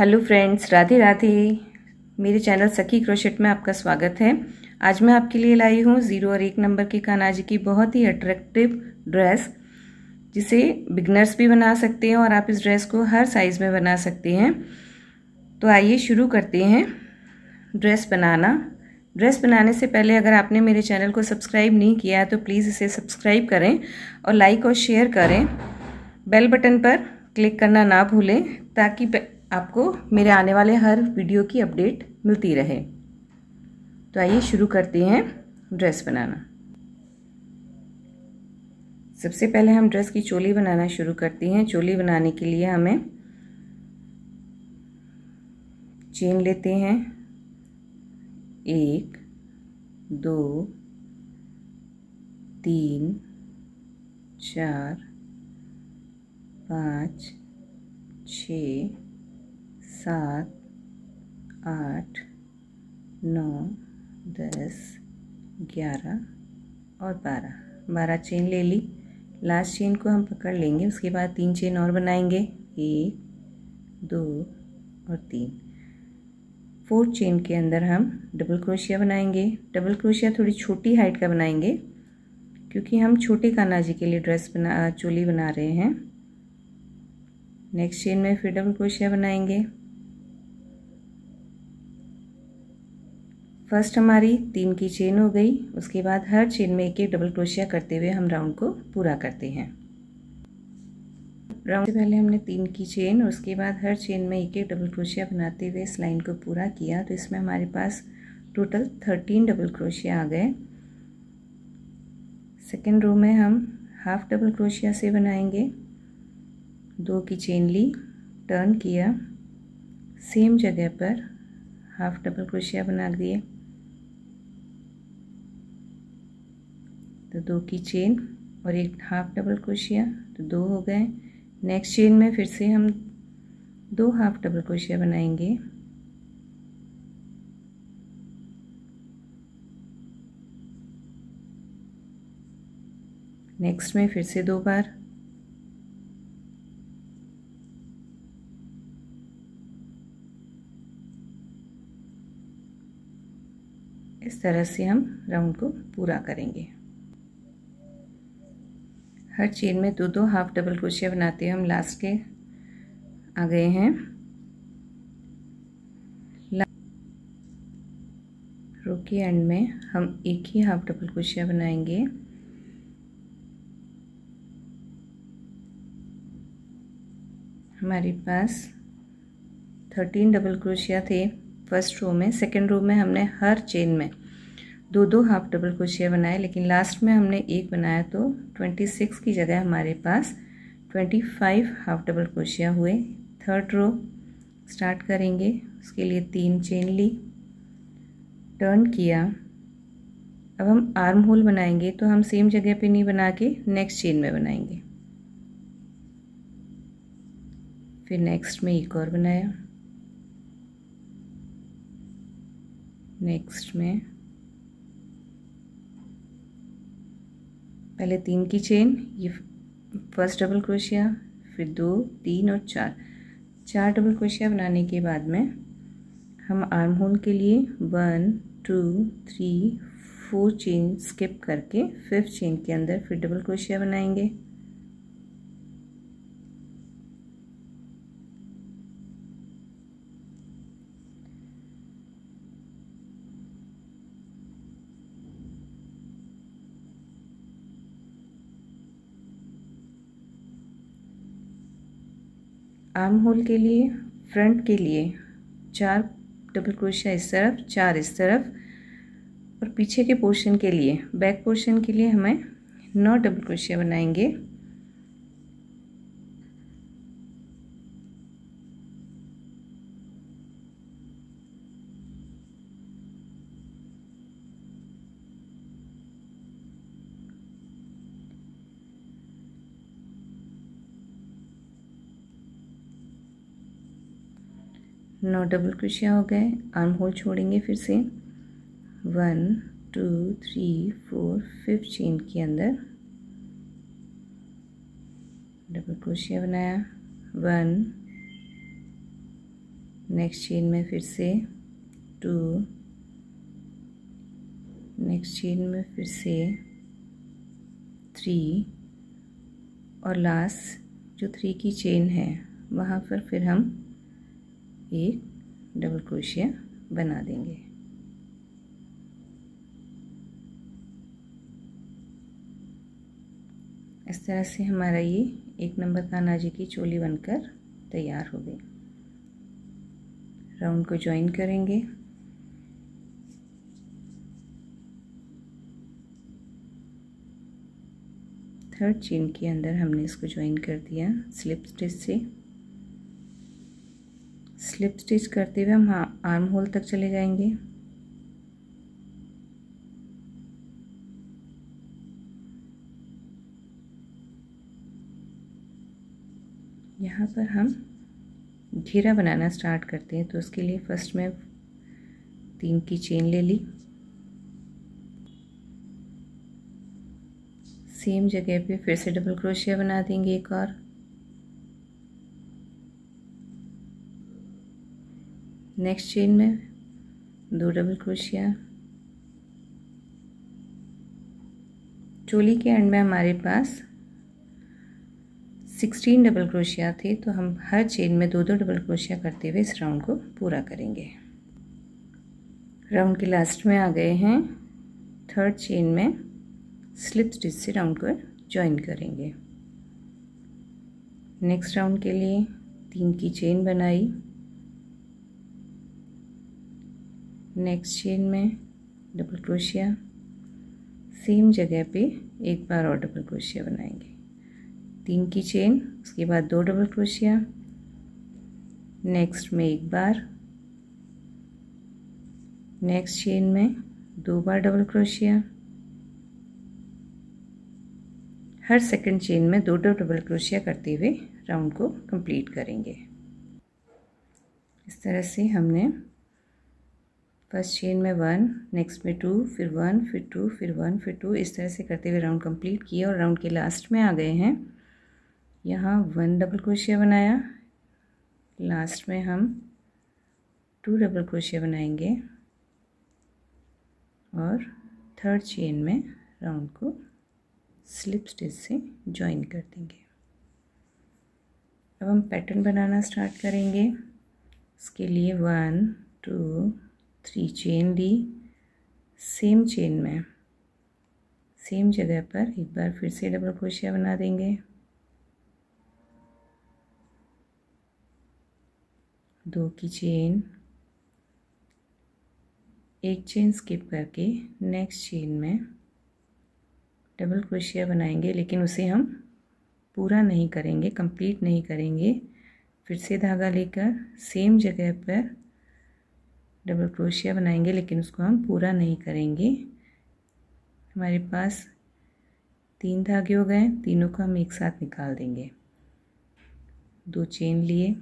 Hello friends, Radhe Radhe. मेरे channel सखी crochet में आपका स्वागत है। आज मैं आपके लिए लाई हूँ ज़ीरो और एक नंबर की कानाजी की बहुत ही अट्रैक्टिव ड्रेस जिसे बिगनर्स भी बना सकते हैं और आप इस ड्रेस को हर साइज़ में बना सकते हैं। तो आइए शुरू करते हैं ड्रेस बनाना। ड्रेस बनाने से पहले अगर आपने मेरे चैनल को सब्सक्राइब नहीं किया तो प्लीज़ इसे सब्सक्राइब करें और लाइक और शेयर करें। बेल बटन पर क्लिक करना ना भूलें, ताकि आपको मेरे आने वाले हर वीडियो की अपडेट मिलती रहे। तो आइए शुरू करते हैं ड्रेस बनाना। सबसे पहले हम ड्रेस की चोली बनाना शुरू करते हैं। चोली बनाने के लिए हमें चेन लेते हैं। एक, दो, तीन, चार, पाँच, छ सात, आठ, नौ, दस, ग्यारह और बारह। बारह चेन ले ली। लास्ट चेन को हम पकड़ लेंगे, उसके बाद तीन चेन और बनाएँगे। एक, दो और तीन। फोर्थ चेन के अंदर हम डबल क्रोशिया बनाएँगे। डबल क्रोशिया थोड़ी छोटी हाइट का बनाएँगे, क्योंकि हम छोटे काना जी के लिए ड्रेस बना, चोली बना रहे हैं। नेक्स्ट चेन में फिर डबल क्रोशिया बनाएँगे। फ़र्स्ट हमारी तीन की चेन हो गई। उसके बाद हर चेन में एक एक डबल क्रोशिया करते हुए हम राउंड को पूरा करते हैं। राउंड से पहले हमने तीन की चेन और उसके बाद हर चेन में एक एक डबल क्रोशिया बनाते हुए इस लाइन को पूरा किया। तो इसमें हमारे पास टोटल थर्टीन डबल क्रोशिया आ गए। सेकेंड रो में हम हाफ़ डबल क्रोशिया से बनाएँगे। दो की चेन ली टर्न किया। सेम जगह पर हाफ़ डबल क्रोशिया बना दिए। तो दो की चेन और एक हाफ़ डबल क्रोशिया तो दो हो गए। नेक्स्ट चेन में फिर से हम दो हाफ़ डबल क्रोशिया बनाएँगे। नेक्स्ट में फिर से दो बार। इस तरह से हम राउंड को पूरा करेंगे। हर चेन में दो दो हाफ़ डबल क्रोशिया बनाते हुए हम लास्ट के आ गए हैं। रो के एंड में हम एक ही हाफ़ डबल क्रोशिया बनाएँगे। हमारे पास थर्टीन डबल क्रोशिया थे। फ़र्स्ट रो में सेकेंड रो में हमने हर चेन में दो दो हाफ़ डबल क्रोशिया बनाए, लेकिन लास्ट में हमने एक बनाया तो ट्वेंटी सिक्स की जगह हमारे पास ट्वेंटी फाइव हाफ़ डबल क्रोशिया हुए। थर्ड रो स्टार्ट करेंगे। उसके लिए तीन चेन ली। टर्न किया। अब हम आर्म होल बनाएँगे तो हम सेम जगह पे नहीं बना के नेक्स्ट चेन में बनाएँगे। फिर नेक्स्ट में एक और बनाया। नेक्स्ट में पहले तीन की चेन ये फ़र्स्ट डबल क्रोशिया फिर दो, तीन और चार। चार डबल क्रोशिया बनाने के बाद में हम आर्म होल के लिए one two three four chain skip करके फिफ्थ चेन के अंदर फिर डबल क्रोशिया बनाएँगे। आर्म होल के लिए, फ्रंट के लिए, चार डबल क्रोशिया इस तरफ़, चार इस तरफ़, और पीछे के पोर्शन के लिए, बैक पोर्शन के लिए हमें नौ डबल क्रोशिया बनाएँगे। नौ डबल क्रोशिया हो गए। आर्म होल छोड़ेंगे फिर से। One two three four fifth chain के अंदर। डबल क्रोशिया बनाया। वन नेक्स्ट चेन में फिर से। टू नेक्स्ट चेन में फिर से। थ्री और लास्ट जो थ्री की चेन है, वहाँ पर फिर हम एक डबल क्रोशिया बना देंगे। इस तरह से हमारा ये एक नंबर का अनाजी की चोली बनकर तैयार हो गई। राउंड को ज्वाइन करेंगे। थर्ड चेन के अंदर हमने इसको ज्वाइन कर दिया स्लिप स्टिच से। स्लिप स्टिच करते हुए हम आर्म होल तक चले जाएँगे। यहाँ पर हम घेरा बनाना स्टार्ट करते हैं तो उसके लिए फ़र्स्ट में तीन की चेन ले ली। सेम जगह पे फिर से डबल क्रोशिया बना देंगे एक और। नेक्स्ट चेन में दो डबल क्रोशिया चोली के एंड में हमारे पास सिक्सटीन डबल क्रोशिया थे तो हम हर चेन में दो दो डबल क्रोशिया करते हुए इस राउंड को पूरा करेंगे। राउंड के लास्ट में आ गए हैं। थर्ड चेन में स्लिप स्टिच से राउंड को ज्वाइन करेंगे। नेक्स्ट राउंड के लिए तीन की चेन बनाई। नेक्स्ट चेन में डबल क्रोशिया सेम जगह पे एक बार और डबल क्रोशिया बनाएँगे। तीन की चेन उसके बाद दो डबल क्रोशिया नेक्स्ट में एक बार। नेक्स्ट चेन में दो बार डबल क्रोशिया हर सेकंड चेन में दो दो डबल क्रोशिया करते हुए राउंड को कंप्लीट करेंगे। इस तरह से हमने फ़र्स्ट चेन में वन नेक्स्ट में टू फिर वन फिर टू फिर वन फिर टू इस तरह से करते हुए राउंड कंप्लीट किया और राउंड के लास्ट में आ गए हैं। यहाँ वन डबल क्रोशिया बनाया। लास्ट में हम टू डबल क्रोशिया बनाएँगे और थर्ड चेन में राउंड को स्लिप स्टिच से ज्वाइन कर देंगे। अब हम पैटर्न बनाना स्टार्ट करेंगे। इसके लिए वन टू थ्री चेन ली सेम चेन में सेम जगह पर एक बार फिर से डबल क्रोशिया बना देंगे दो की चेन एक चेन स्किप करके नेक्स्ट चेन में डबल क्रोशिया बनाएँगे लेकिन उसे हम पूरा नहीं करेंगे कंप्लीट नहीं करेंगे फिर से धागा लेकर सेम जगह पर डबल क्रोशिया बनाएँगे, लेकिन उसको हम पूरा नहीं करेंगे। हमारे पास तीन धागे हो गए, तीनों को हम एक साथ निकाल देंगे। दो चेन लिए,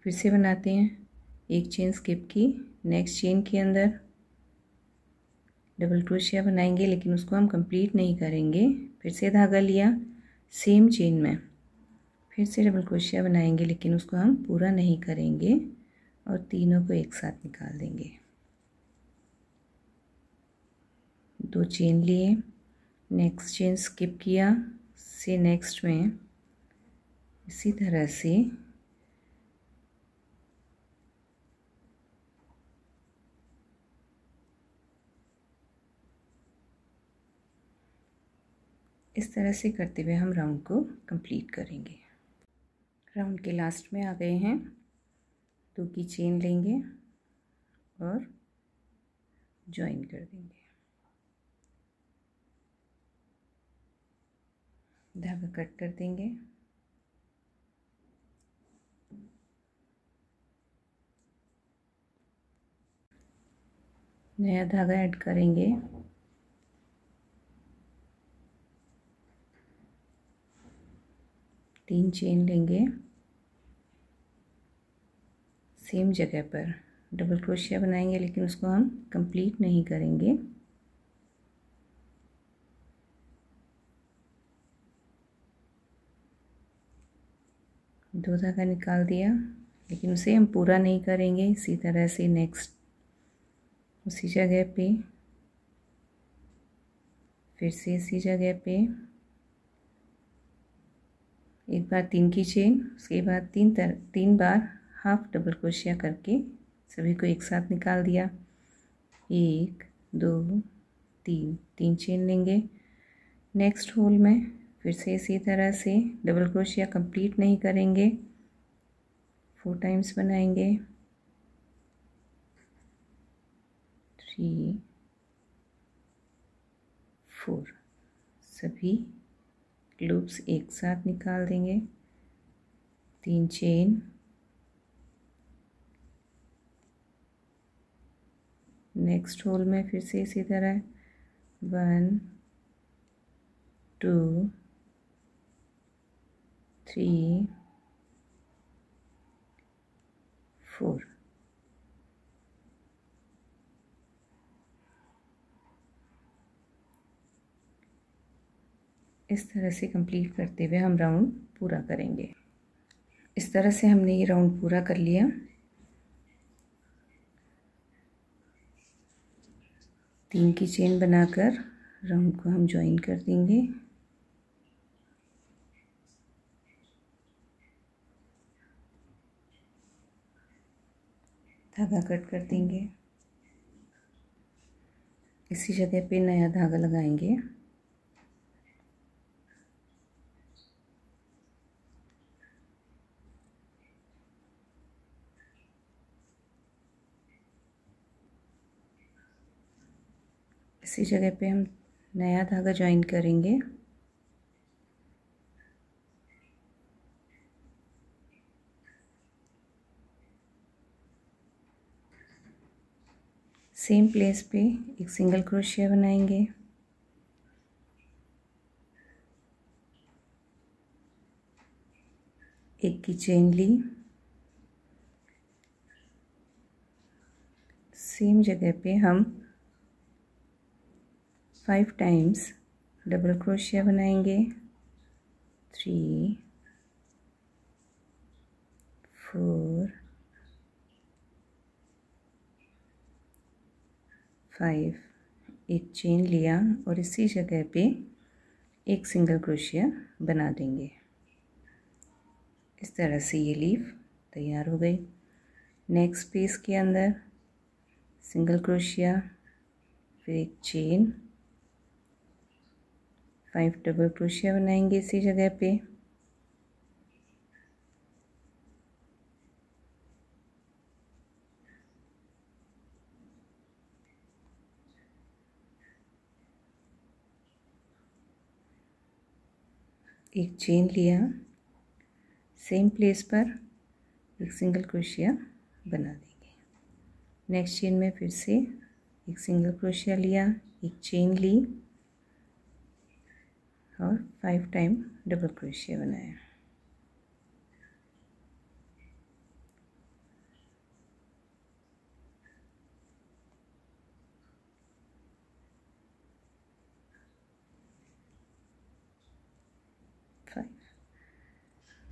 फिर से बनाते हैं। एक चेन स्किप की नेक्स्ट चेन के अंदर डबल क्रोशिया बनाएँगे, लेकिन उसको हम कंप्लीट नहीं करेंगे। फिर से धागा लिया सेम चेन में। फिर से डबल क्रोशिया बनाएँगे, लेकिन उसको हम पूरा नहीं करेंगे। और तीनों को एक साथ निकाल देंगे। दो चेन लिए नेक्स्ट चेन स्किप किया, से नेक्स्ट में इसी तरह से इस तरह से करते हुए हम राउंड को कंप्लीट करेंगे। राउंड के लास्ट में आ गए हैं। दो की चेन लेंगे और ज्वाइन कर देंगे। धागा कट कर देंगे। नया धागा ऐड करेंगे। तीन चेन लेंगे। सेम जगह पर डबल क्रोशिया बनाएँगे, लेकिन उसको हम कंप्लीट नहीं करेंगे। दो धागा निकाल दिया, लेकिन उसे हम पूरा नहीं करेंगे। इसी तरह से नेक्स्ट उसी जगह पे, फिर से इसी जगह पे। एक बार तीन की चेन उसके बाद तीन तर, तीन बार हाफ़ डबल क्रोशिया करके सभी को एक साथ निकाल दिया। एक, दो, तीन तीन चेन लेंगे। नेक्स्ट होल में फिर से इसी तरह से डबल क्रोशिया कंप्लीट नहीं करेंगे। फोर टाइम्स बनाएँगे। थ्री फोर सभी लूप्स एक साथ निकाल देंगे। तीन चेन नेक्स्ट होल में फिर से इसी तरह वन टू थ्री फोर इस तरह से कंप्लीट करते हुए हम राउंड पूरा करेंगे। इस तरह से हमने ये राउंड पूरा कर लिया। तीन की चेन बनाकर राउंड को हम ज्वाइन कर देंगे। धागा कट कर देंगे। इसी जगह पे नया धागा लगाएँगे इसी जगह पे हम नया धागा ज्वाइन करेंगे। सेम प्लेस पे एक सिंगल क्रोशिया बनाएँगे। एक की चेन ली। सेम जगह पे हम फाइव टाइम्स डबल क्रोशिया बनाएँगे। Three, four, five. एक चेन लिया और इसी जगह पे एक सिंगल क्रोशिया बना देंगे। इस तरह से ये लीफ तैयार हो गई। नेक्स्ट पीस के अंदर सिंगल क्रोशिया फिर एक चेन फाइव डबल क्रोशिया बनाएँगे इसी जगह पे। एक चेन लिया। सेम प्लेस पर एक सिंगल क्रोशिया बना देंगे। नेक्स्ट चेन में फिर से एक सिंगल क्रोशिया लिया, एक चेन ली। और फाइव टाइम डबल क्रोशिया बनाया।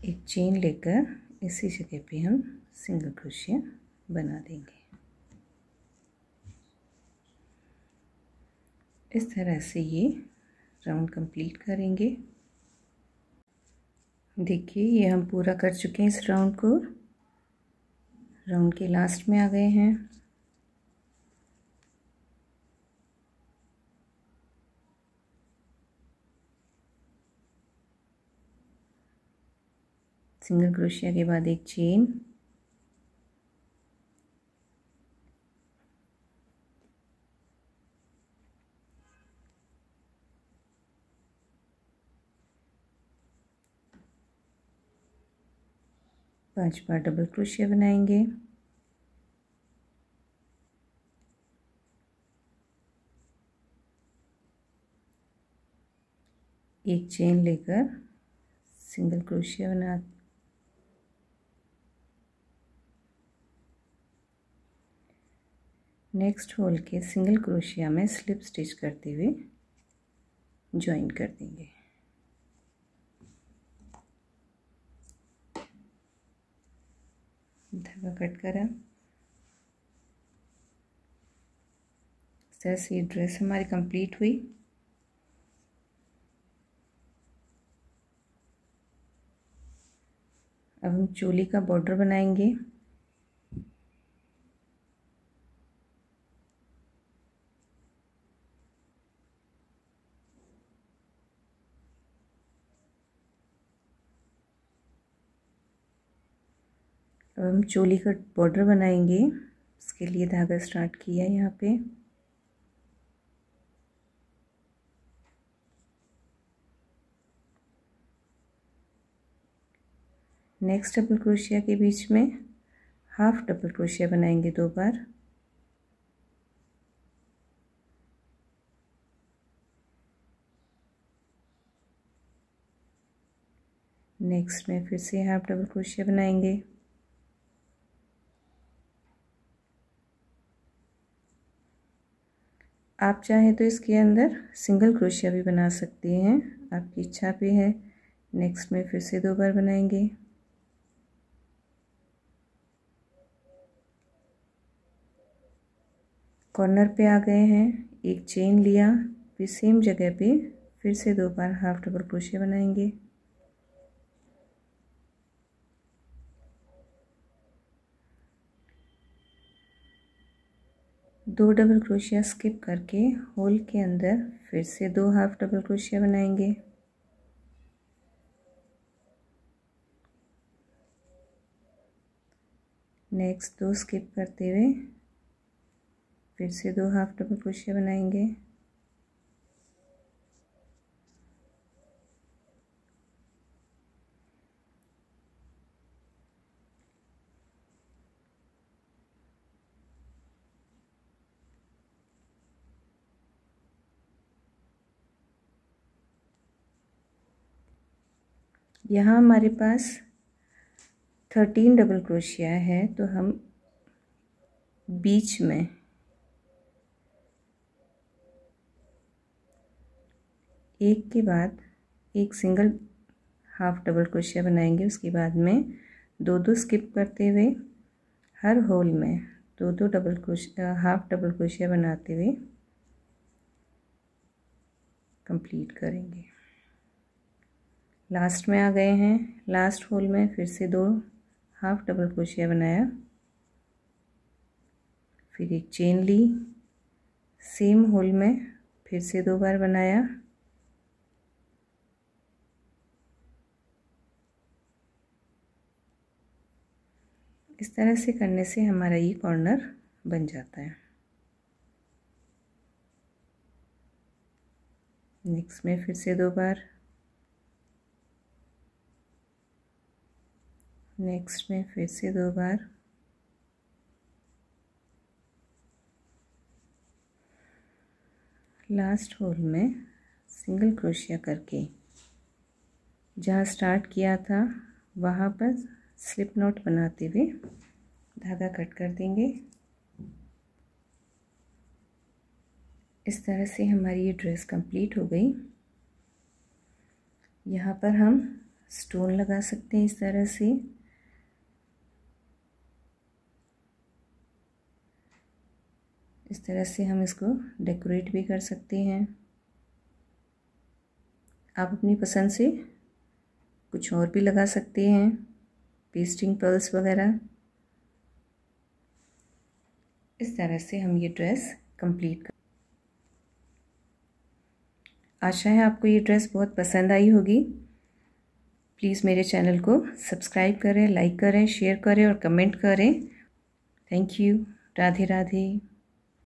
एक चेन लेकर इसी जगह पे हम सिंगल क्रोशिया बना देंगे। इस तरह से ये राउंड कंप्लीट करेंगे। देखिए, ये हम पूरा कर चुके हैं इस राउंड को। राउंड के लास्ट में आ गए हैं। सिंगल क्रोशिया के बाद एक चेन पाँच बार डबल क्रोशिया बनाएँगे। एक चेन लेकर सिंगल क्रोशिया बना नेक्स्ट होल के सिंगल क्रोशिया में स्लिप स्टिच करते हुए ज्वाइन कर देंगे। धागा कट करा। इस तरह से ड्रेस हमारी कंप्लीट हुई। अब हम चोली का बॉर्डर बनाएँगे। अब हम चोली का बॉर्डर बनाएँगे। इसके लिए धागा स्टार्ट किया यहाँ पे। नेक्स्ट डबल क्रोशिया के बीच में हाफ़ डबल क्रोशिया बनाएँगे दो बार। नेक्स्ट में फिर से हाफ़ डबल क्रोशिया बनाएँगे। आप चाहें तो इसके अंदर सिंगल क्रोशिया भी बना सकते हैं। आपकी इच्छा पे है। नेक्स्ट में फिर से दो बार बनाएँगे। कॉर्नर पे आ गए हैं। एक चेन लिया। फिर सेम जगह पे फिर से दो बार हाफ़ डबल क्रोशिया बनाएँगे। दो डबल क्रोशिया स्किप करके होल के अंदर फिर से दो हाफ़ डबल क्रोशिया बनाएँगे। नेक्स्ट दो स्किप करते हुए फिर से दो हाफ़ डबल क्रोशिया बनाएँगे। यहाँ हमारे पास थर्टीन डबल क्रोशिया है तो हम बीच में एक के बाद एक सिंगल हाफ़ डबल क्रोशिया बनाएँगे। उसके बाद में दो दो स्किप करते हुए, हर होल में दो दो डबल क्रोशिया हाफ़ डबल क्रोशिया बनाते हुए कंप्लीट करेंगे। लास्ट में आ गए हैं। लास्ट होल में फिर से दो हाफ़ डबल क्रोशिया बनाया। फिर एक चेन ली। सेम होल में फिर से दो बार बनाया। इस तरह से करने से हमारा ये कॉर्नर बन जाता है। नेक्स्ट में फिर से दो बार। नेक्स्ट में फिर से दो बार। लास्ट होल में सिंगल क्रोशिया करके जहाँ स्टार्ट किया था, वहाँ पर स्लिप नॉट बनाते हुए धागा कट कर देंगे। इस तरह से हमारी ये ड्रेस कंप्लीट हो गई। यहाँ पर हम स्टोन लगा सकते हैं इस तरह से। इस तरह से हम इसको डेकोरेट भी कर सकते हैं। आप अपनी पसंद से कुछ और भी लगा सकते हैं पेस्टिंग पर्ल्स वगैरह। इस तरह से हम ये ड्रेस कंप्लीट कर आशा है आपको ये ड्रेस बहुत पसंद आई होगी। प्लीज़ मेरे चैनल को सब्सक्राइब करें लाइक करें शेयर करें और कमेंट करें। Thank you Radhe Radhe.